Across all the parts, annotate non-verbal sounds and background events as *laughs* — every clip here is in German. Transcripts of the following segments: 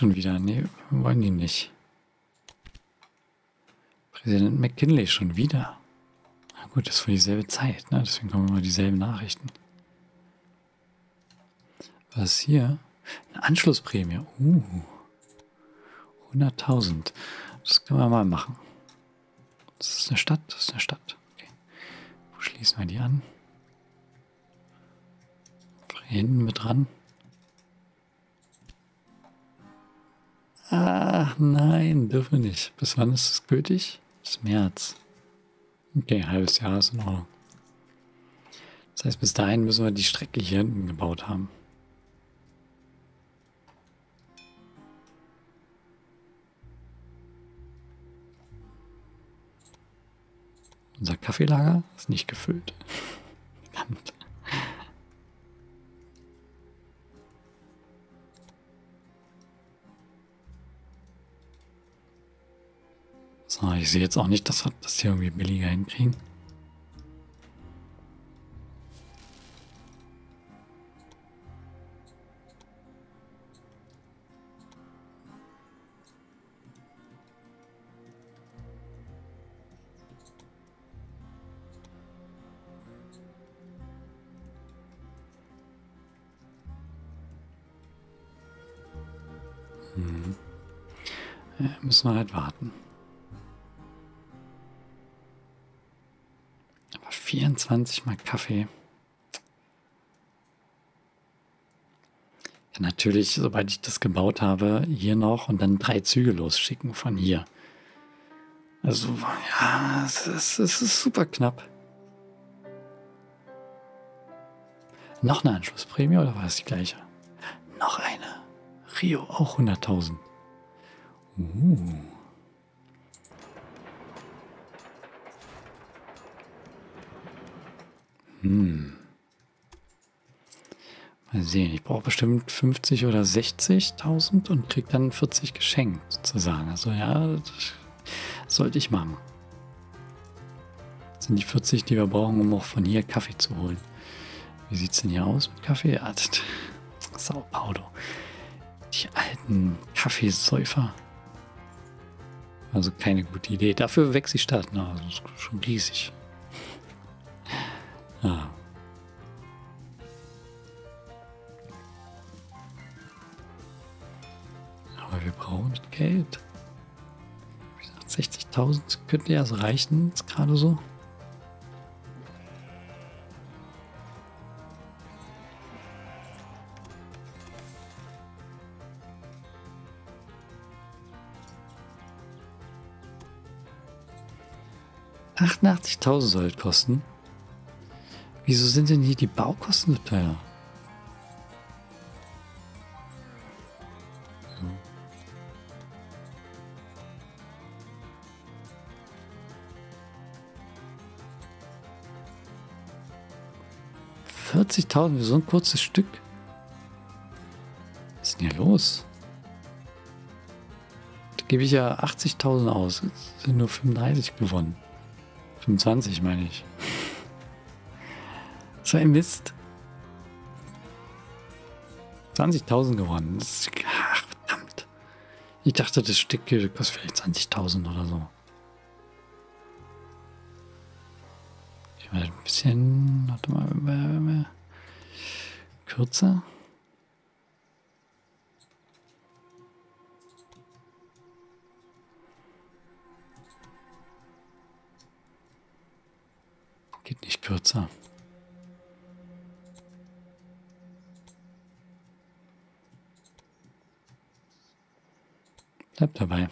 schon wieder. Nee, wollen die nicht. Präsident McKinley schon wieder. Na gut, das ist für dieselbe Zeit, ne? Deswegen kommen immer dieselben Nachrichten. Was hier? Eine Anschlussprämie. Uh. 100.000. Das können wir mal machen. Das ist eine Stadt. Das ist eine Stadt. Okay. Wo schließen wir die an? Hinten mit dran. Ach nein, dürfen wir nicht. Bis wann ist es gültig? Bis März. Okay, ein halbes Jahr ist in Ordnung. Das heißt, bis dahin müssen wir die Strecke hier hinten gebaut haben. Unser Kaffeelager ist nicht gefüllt. *laughs* Verdammt. So, ich sehe jetzt auch nicht, dass wir das hier irgendwie billiger hinkriegen. Hm. Ja, müssen wir halt warten. 24 mal Kaffee. Ja, natürlich, sobald ich das gebaut habe, hier noch und dann drei Züge losschicken von hier. Also, ja, es ist, es ist super knapp. Noch eine Anschlussprämie oder war es die gleiche? Noch eine. Rio, auch 100.000. Uh. Hm. Mal sehen, ich brauche bestimmt 50 oder 60.000 und kriege dann 40 geschenkt, sozusagen. Also ja, sollte ich machen. Das sind die 40, die wir brauchen, um auch von hier Kaffee zu holen. Wie sieht es denn hier aus mit Kaffee? Ja, Sao Paulo. Die alten Kaffeesäufer. Also keine gute Idee. Dafür wächst die Stadt. Na, das ist schon riesig. Ja. Aber wir brauchen Geld. 60.000 könnte ja so reichen, jetzt gerade so. Achtundachtzigtausend soll es kosten. Wieso sind denn hier die Baukosten so teuer? So. 40.000 für so ein kurzes Stück. Was ist denn hier los? Da gebe ich ja 80.000 aus. Es sind nur 35 gewonnen. 25 meine ich. So ein Mist. 20.000 gewonnen. Ach, verdammt. Ich dachte, das Stück kostet vielleicht 20.000 oder so. Ich mal ein bisschen, warte mal, kürzer. Geht nicht kürzer. Bleibt dabei.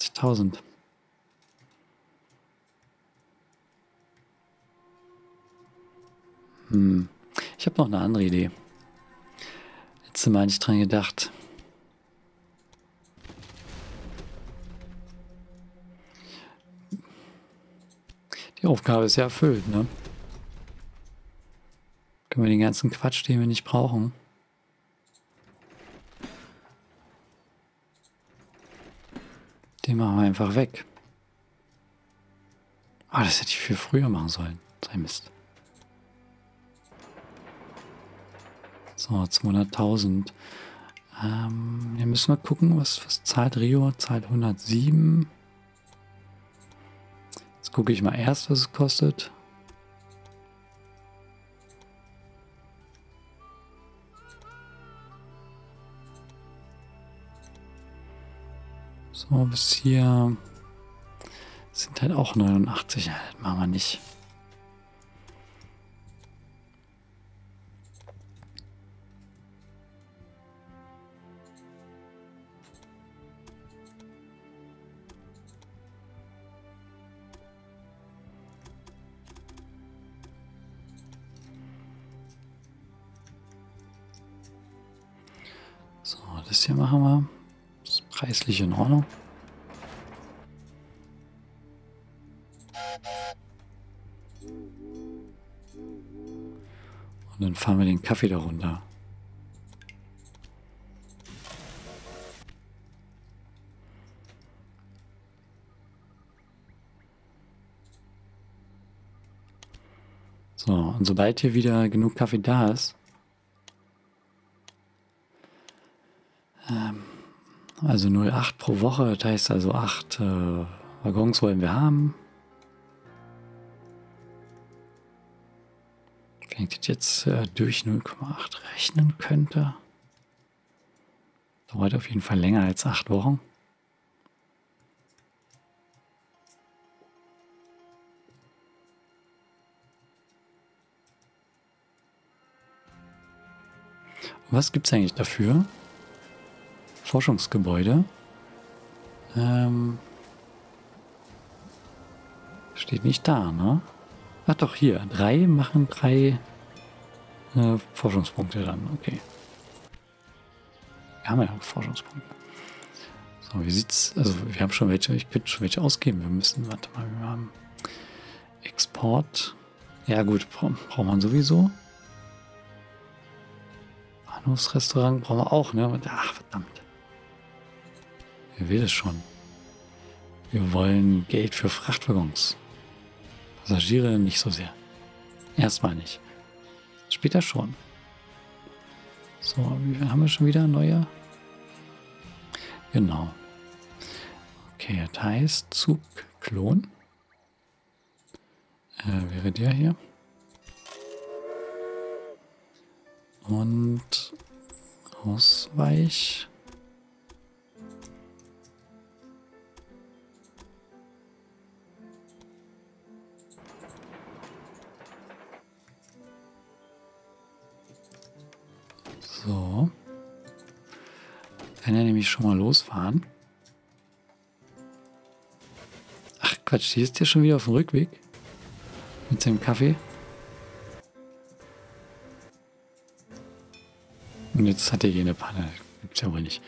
40.000. Hm. Ich habe noch eine andere Idee. Letztes Mal nicht dran gedacht. Die Aufgabe ist ja erfüllt, ne? Können wir den ganzen Quatsch, den wir nicht brauchen, Den machen wir einfach weg. Ah, das hätte ich viel früher machen sollen. Sei Mist. So, 200.000. Ähm, wir müssen mal gucken, was, was zahlt Rio. Zahlt 107. Jetzt gucke ich mal erst, was es kostet. So, bis hier sind halt auch 89. Ja, das machen wir nicht. Preislich in Ordnung. Und dann fahren wir den Kaffee darunter. So, und sobald hier wieder genug Kaffee da ist, also 0,8 pro Woche, das heißt also 8 äh, Waggons wollen wir haben. Wenn ich das jetzt äh, durch 0,8 rechnen könnte, dauert auf jeden Fall länger als 8 Wochen. Was gibt es eigentlich dafür? Forschungsgebäude. Ähm, steht nicht da, ne? Ach doch, hier. Drei machen drei äh, Forschungspunkte dann. Okay. Wir haben ja Forschungspunkte. So, wie sieht's? Also, wir haben schon welche. Ich könnte schon welche ausgeben. Wir müssen, warte mal, wir haben Export. Ja, gut, braucht man sowieso. Bahnhofsrestaurant brauchen wir auch, ne? Ach, verdammt. Wer will es schon? Wir wollen Geld für Frachtwaggons. Passagiere nicht so sehr. Erstmal nicht. Später schon. So, wie haben wir schon wieder neue? Genau. Okay, das heißt Zugklon. Äh, wäre der hier. Und Ausweich. So. Kann er nämlich schon mal losfahren. Ach Quatsch, die ist ja schon wieder auf dem Rückweg. Mit seinem Kaffee. Und jetzt hat er hier eine Panne. Gibt's ja wohl nicht.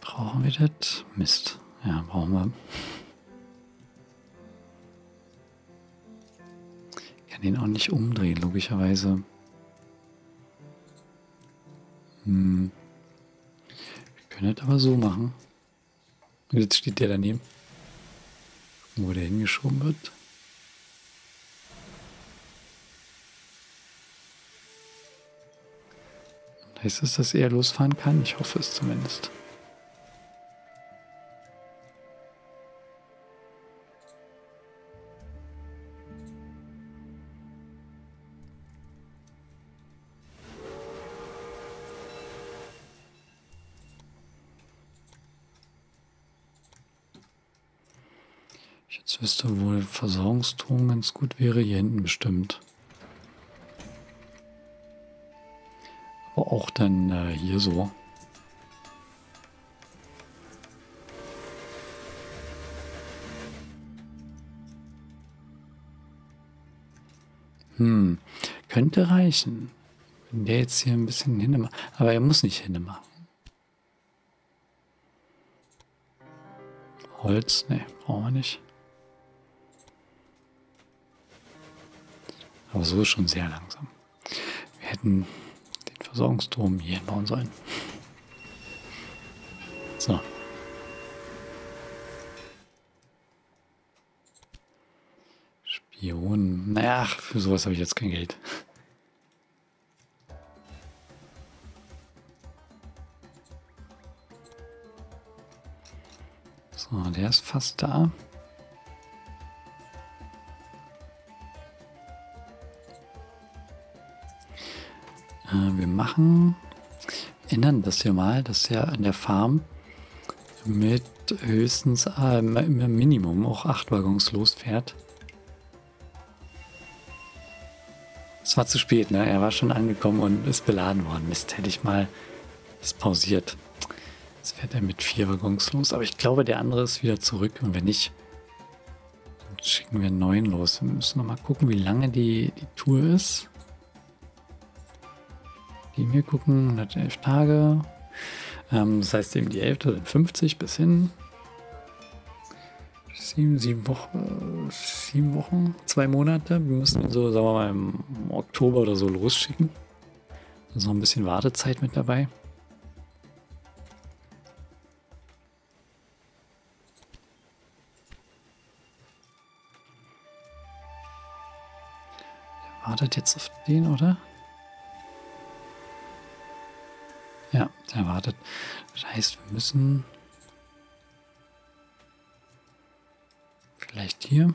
Brauchen wir das? Mist. Ja, brauchen wir. Ich kann den auch nicht umdrehen, logischerweise. Hm. Wir können das aber so machen. Jetzt steht der daneben. Wo der hingeschoben wird. Heißt es, dass er losfahren kann? Ich hoffe es zumindest. Jetzt wüsste, wo Versorgungsturm ganz gut wäre. Hier hinten bestimmt. Auch dann äh, hier so. Hm, könnte reichen. Wenn der jetzt hier ein bisschen hinne macht. Aber er muss nicht hinne machen. Holz? Ne, brauchen wir nicht. Aber so schon sehr langsam. Wir hätten Versorgungsturm hier bauen sollen. So. Spionen. Naja, für sowas habe ich jetzt kein Geld. So, der ist fast da. Äh, wir machen, ändern das hier mal, dass er an der Farm mit höchstens äh, im Minimum auch acht Waggons losfährt. Es war zu spät, ne? Er war schon angekommen und ist beladen worden. Mist, hätte ich mal das pausiert. Jetzt fährt er mit vier Waggons los, aber ich glaube, der andere ist wieder zurück und wenn nicht, schicken wir neuen los. Wir müssen noch mal gucken, wie lange die, die Tour ist. Die wir gucken, 111 Tage. Ähm, das heißt eben die 11. sind 50 bis hin. Sieben, sieben Wochen, sieben Wochen, zwei Monate. Wir müssen so, sagen wir mal, im Oktober oder so losschicken. Da ist noch ein bisschen Wartezeit mit dabei. Wartet jetzt auf den, oder? Ja, der. Das heißt, wir müssen vielleicht hier.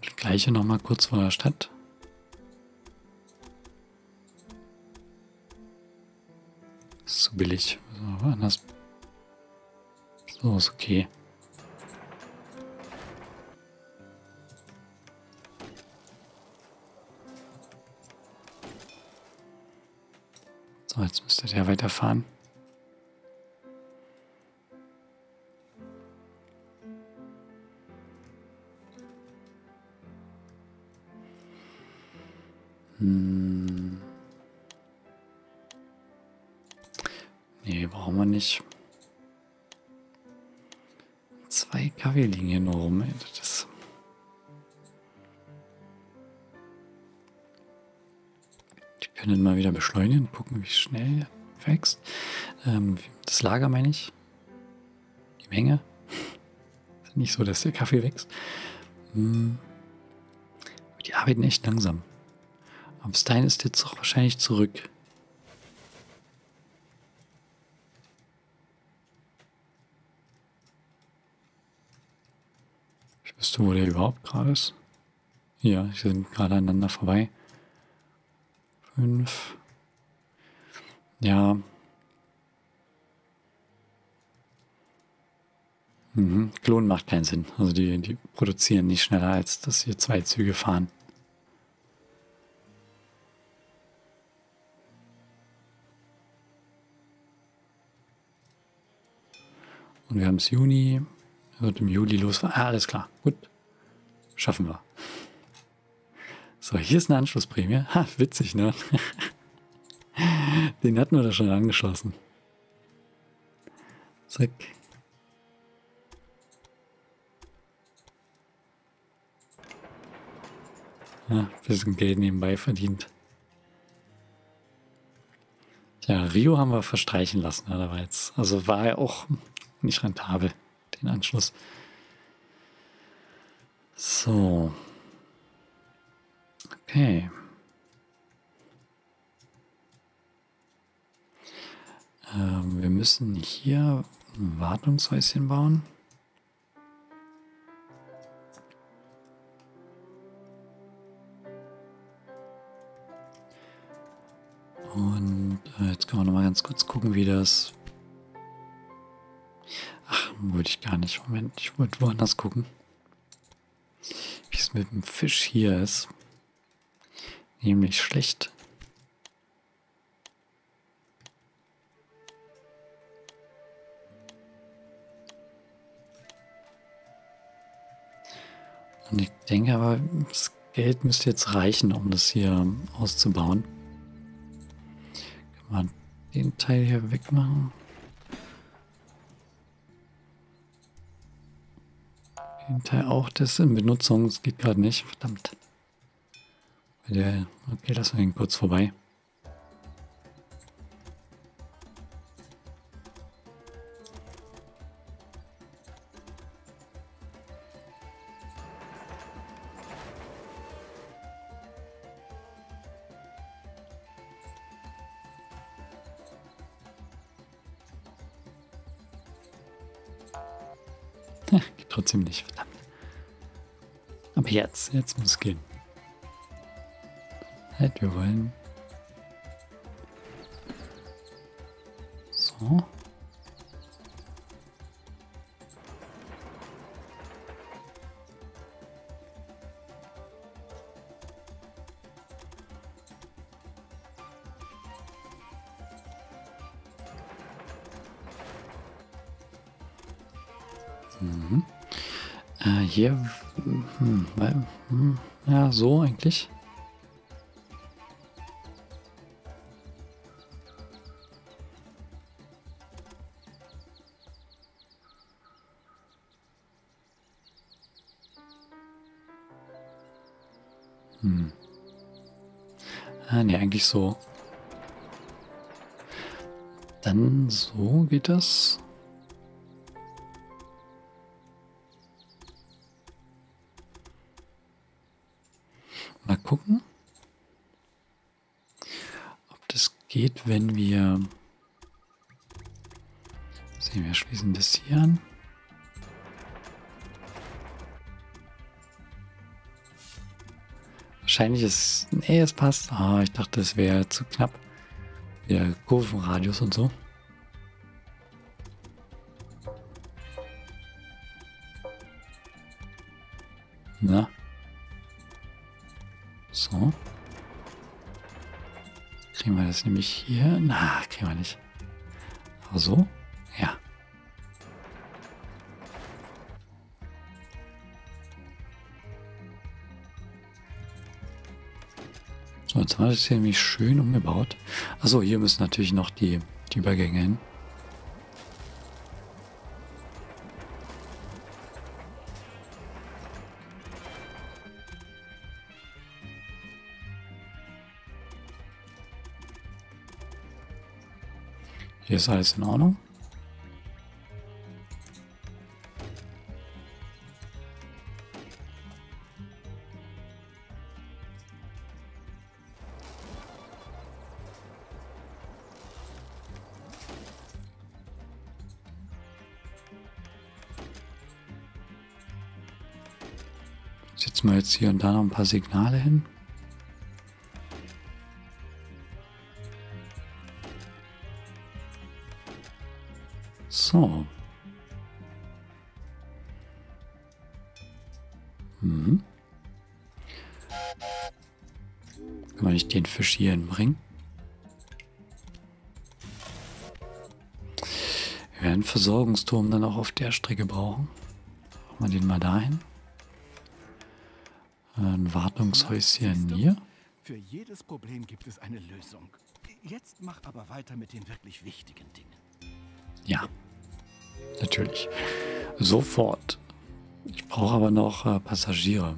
Und gleiche noch mal kurz vor der Stadt. zu billig. Anders. So ist okay. So, jetzt müsste der weiterfahren. Nee, brauchen wir nicht. Zwei Kaffee liegen hier nur rum. Ey. Das Die können mal wieder beschleunigen, gucken, wie schnell wächst. Ähm, das Lager meine ich. Die Menge. *laughs* Nicht so, dass der Kaffee wächst. Hm. Die arbeiten echt langsam. Bis dahin ist jetzt auch wahrscheinlich zurück. Wüsste, wo der überhaupt gerade ist. Ja, die sind gerade aneinander vorbei. Fünf. Ja. Mhm. Klonen macht keinen Sinn. Also die, die produzieren nicht schneller, als dass hier zwei Züge fahren. Und wir haben es Juni. Wird im Juli losfahren. Ah, alles klar. Gut. Schaffen wir. So, hier ist eine Anschlussprämie. Ha, witzig, ne? *laughs* Den hatten wir da schon angeschlossen. Zack. Ja, bisschen Geld nebenbei verdient. Ja, Rio haben wir verstreichen lassen, war jetzt, also war ja auch nicht rentabel, den Anschluss. So. Okay. Ähm, wir müssen hier ein Wartungshäuschen bauen. Und äh, jetzt können wir noch mal ganz kurz gucken, wie das... Wollte ich gar nicht. Moment, ich wollte woanders gucken. Wie es mit dem Fisch hier ist. Nämlich schlecht. Und ich denke aber, es Geld müsste jetzt reichen, um das hier auszubauen. Kann man den Teil hier wegmachen? Den Teil auch, das ist in Benutzung, das geht gerade nicht, verdammt. Der, okay, lassen wir ihn kurz vorbei. *laughs* Geht trotzdem nicht, jetzt, jetzt muss gehen. Halt, wir wollen. So. Mhm. Äh, hier, hm, hm, ja, so eigentlich. Hm. Ah, ne, eigentlich so. Dann so geht das. Wenn wir sehen, wir schließen das hier an. Wahrscheinlich ist. Nee, es passt. Ah, ich dachte, es wäre zu knapp. Der Kurvenradius und so. Na. So. Kriegen wir das nämlich hier? Na, kriegen wir nicht. Aber so? Ja. So, jetzt wir das hier nämlich schön umgebaut. Achso, hier müssen natürlich noch die, die Übergänge hin. Ist alles in Ordnung. Setzen wir jetzt hier und da noch ein paar Signale hin. Hier hinbringen? Wir werden einen Versorgungsturm dann auch auf der Strecke brauchen. Machen wir den mal dahin. Ein Wartungshäuschen hier. Für jedes Problem gibt es eine Lösung. Jetzt mach aber weiter mit den wirklich wichtigen Dingen. Ja, natürlich. Sofort. Ich brauche aber noch äh, Passagiere.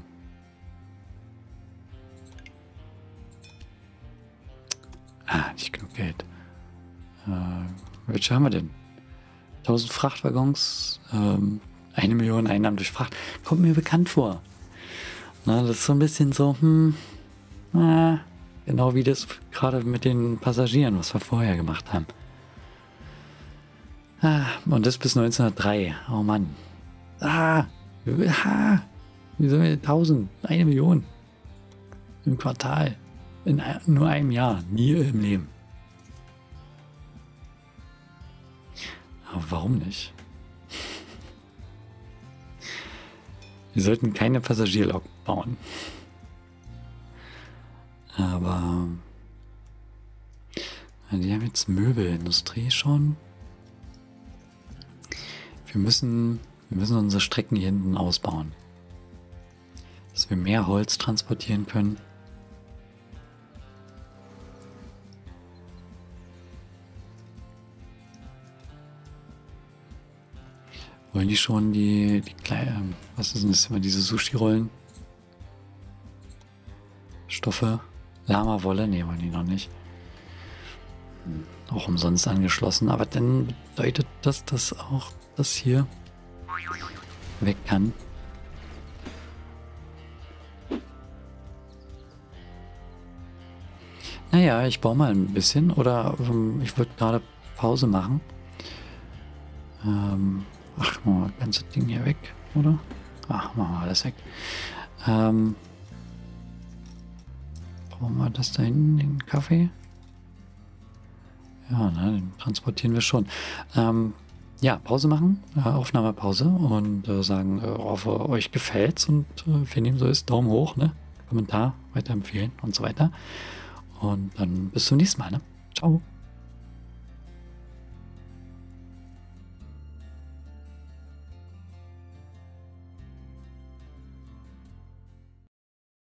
Welche haben wir denn? 1000 Frachtwaggons, ähm, eine Million Einnahmen durch Fracht. Kommt mir bekannt vor. Na, das ist so ein bisschen so, hm, äh, genau wie das gerade mit den Passagieren, was wir vorher gemacht haben. Ah, und das bis 1903. Oh Mann. Ah, ah, wie sollen wir 1000, eine Million im Quartal, in nur einem Jahr, nie im Leben. Aber warum nicht? *laughs* Wir sollten keine Passagierlok bauen. Aber die haben jetzt Möbelindustrie schon. Wir müssen, wir müssen unsere Strecken hier hinten ausbauen. Das wir mehr Holz transportieren können. Wollen die schon die, die kleinen, was ist denn das immer, diese Sushi-Rollen? Stoffe? Lama-Wolle? Ne, wollen die noch nicht. Hm, auch umsonst angeschlossen, aber dann bedeutet das, dass auch das hier weg kann. Naja, ich baue mal ein bisschen oder ähm, ich würde gerade Pause machen. Ähm, ach, machen wir das ganze Ding hier weg, oder? Ach, machen wir alles weg. Ähm, brauchen wir das da hinten, den Kaffee? Ja, ne, den transportieren wir schon. Ähm, ja, Pause machen, äh, Aufnahmepause und äh, sagen, äh, hoffe, euch gefällt's und äh, wenn ihm so ist, Daumen hoch, ne? Kommentar weiterempfehlen und so weiter. Und dann bis zum nächsten Mal, ne? Ciao.